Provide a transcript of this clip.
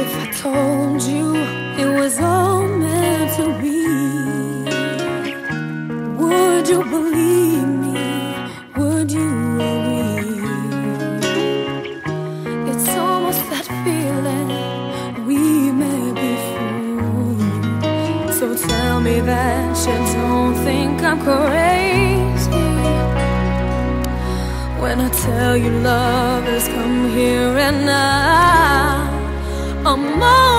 if I told you it was all meant to be? Would you believe me? Would you agree? It's almost that feeling we may be fools. So tell me that you don't think I'm crazy. When I tell you love has come here and now. Mom.